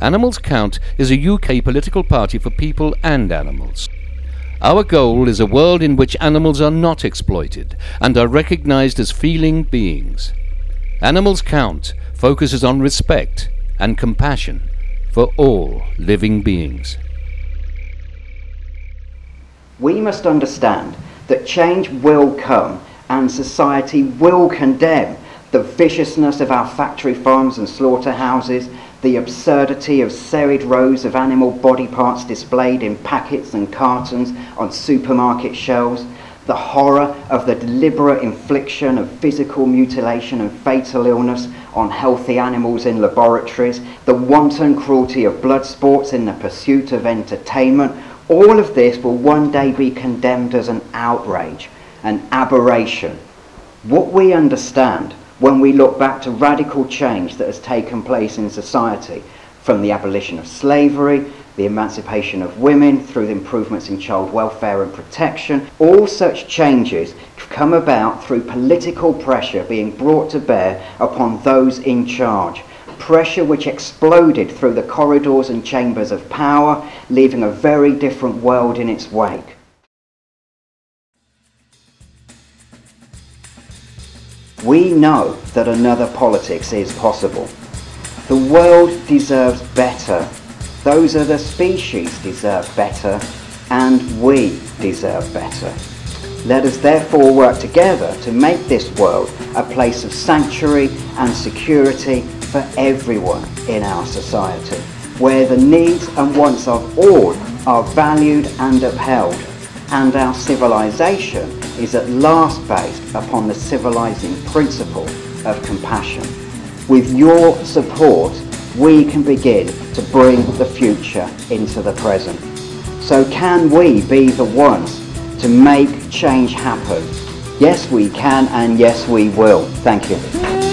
Animals Count is a UK political party for people and animals. Our goal is a world in which animals are not exploited and are recognized as feeling beings. Animals Count focuses on respect and compassion for all living beings. We must understand that change will come and society will condemn the viciousness of our factory farms and slaughterhouses, the absurdity of serried rows of animal body parts displayed in packets and cartons on supermarket shelves, the horror of the deliberate infliction of physical mutilation and fatal illness on healthy animals in laboratories, the wanton cruelty of blood sports in the pursuit of entertainment, all of this will one day be condemned as an outrage, an aberration. What we understand when we look back to radical change that has taken place in society, from the abolition of slavery, the emancipation of women, through the improvements in child welfare and protection, all such changes come about through political pressure being brought to bear upon those in charge. Pressure which exploded through the corridors and chambers of power, leaving a very different world in its wake. We know that another politics is possible. The world deserves better. Those other species deserve better, and we deserve better. Let us therefore work together to make this world a place of sanctuary and security for everyone in our society, where the needs and wants of all are valued and upheld, and our civilization is at last based upon the civilizing principle of compassion. With your support, we can begin to bring the future into the present. So can we be the ones to make change happen? Yes, we can, and yes, we will. Thank you.